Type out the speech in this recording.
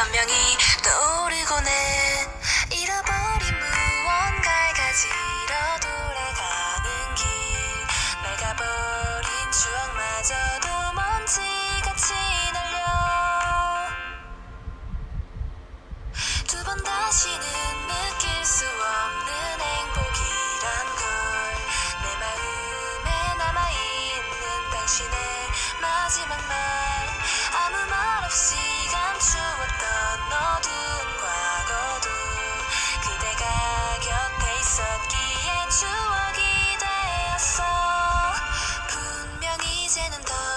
선명히 떠오르곤 해 잃어버린 무언가를 가지러 돌아가는 길. 내가 버린 추억마저도 먼지같이 날려. 두 번 다시는 느낄 수 없는 행복이란 걸 내 마음에 남아있는 당신의 마지막 말. 이제는 더